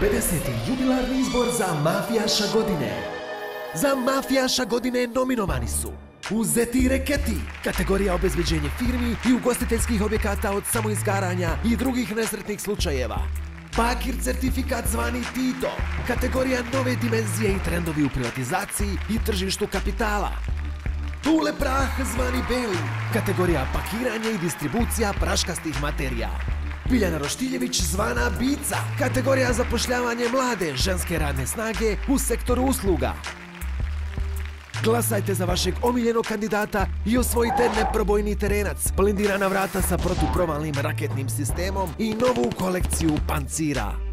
50. jubilarni izbor za Mafijaša godine. Za Mafijaša godine nominovani su Uzeti reketi, kategorija obezbeđenje firmi i ugostiteljskih objekata od samoizgaranja i drugih nesretnih slučajeva. Bakir certifikat zvani Tito, kategorija nove dimenzije i trendovi u privatizaciji i tržištu kapitala. Tule prah zvani Beli, kategorija pakiranje i distribucija praškastih materija. Biljana Roštiljević zvana Bica, kategorija zapošljavanje mlade ženske radne snage u sektoru usluga. Glasajte za vašeg omiljenog kandidata i osvojite neprobojni terenac, blindirana vrata sa protuprovalnim raketnim sistemom i novu kolekciju pancira.